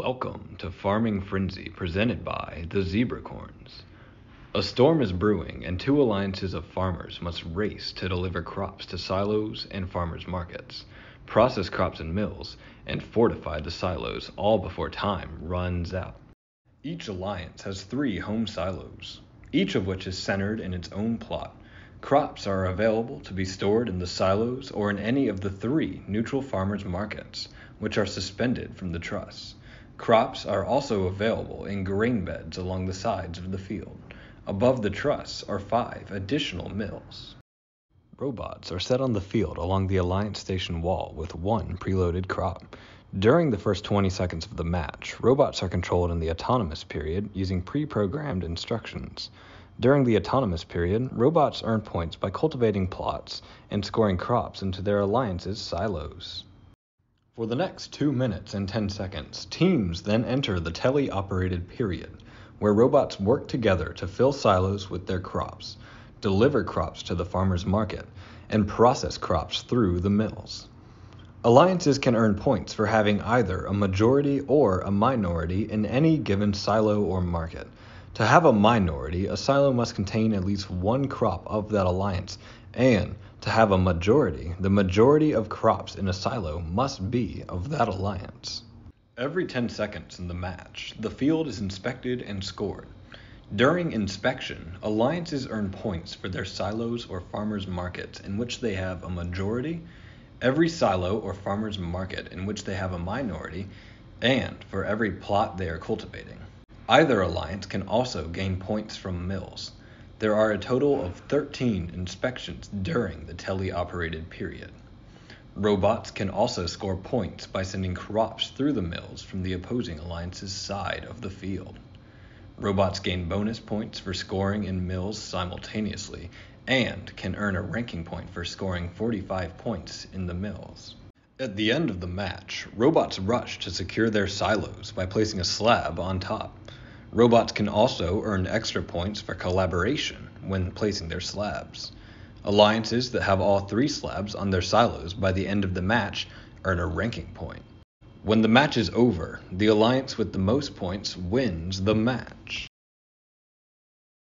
Welcome to Farming Frenzy presented by the Zebracorns. A storm is brewing, and two alliances of farmers must race to deliver crops to silos and farmers' markets, process crops in mills, and fortify the silos all before time runs out. Each alliance has three home silos, each of which is centered in its own plot. Crops are available to be stored in the silos or in any of the three neutral farmers' markets, which are suspended from the truss. Crops are also available in grain beds along the sides of the field. Above the truss are five additional mills. Robots are set on the field along the Alliance Station wall with one preloaded crop. During the first 20 seconds of the match, robots are controlled in the autonomous period using pre programmed instructions. During the autonomous period, robots earn points by cultivating plots and scoring crops into their alliance's silos. For the next 2 minutes and 10 seconds, teams then enter the tele-operated period, where robots work together to fill silos with their crops, deliver crops to the farmer's market, and process crops through the mills. Alliances can earn points for having either a majority or a minority in any given silo or market. To have a minority, a silo must contain at least one crop of that alliance and to have a majority, the majority of crops in a silo must be of that alliance. Every 10 seconds in the match, the field is inspected and scored. During inspection, alliances earn points for their silos or farmers' markets in which they have a majority, every silo or farmers' market in which they have a minority, and for every plot they are cultivating. Either alliance can also gain points from mills. There are a total of 13 inspections during the tele-operated period. Robots can also score points by sending crops through the mills from the opposing alliance's side of the field. Robots gain bonus points for scoring in mills simultaneously and can earn a ranking point for scoring 45 points in the mills. At the end of the match, robots rush to secure their silos by placing a slab on top. Robots can also earn extra points for collaboration when placing their slabs. Alliances that have all three slabs on their silos by the end of the match earn a ranking point. When the match is over, the alliance with the most points wins the match.